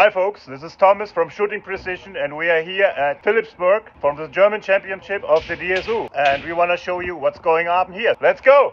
Hi folks, this is Thomas from Shooting Precision and we are here at Philippsburg from the German Championship of the DSU and we want to show you what's going on here. Let's go!